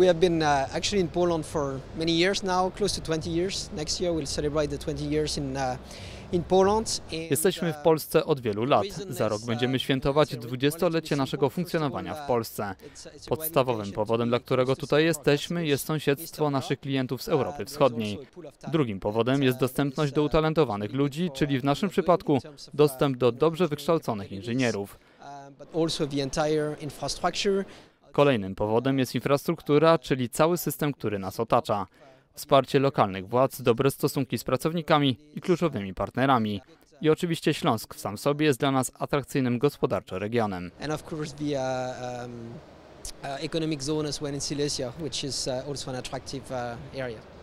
We have been uh, actually in Poland for many years now, close to 20 years. Next year we'll celebrate the 20 years in uh, Jesteśmy w uh, Polsce od wielu lat. Za rok będziemy świętować dwudziestolecie naszego funkcjonowania w Polsce. Podstawowym powodem, dla którego tutaj jesteśmy, jest sąsiedztwo naszych klientów z Europy Wschodniej. Drugim powodem jest dostępność do utalentowanych ludzi, czyli w naszym przypadku dostęp do dobrze wykształconych inżynierów. Kolejnym powodem jest infrastruktura, czyli cały system, który nas otacza. Wsparcie lokalnych władz, dobre stosunki z pracownikami i kluczowymi partnerami. I oczywiście Śląsk w sam sobie jest dla nas atrakcyjnym gospodarczo regionem. Uh, um, uh, economic zone as well in Silesia, which is uh, also an attractive area.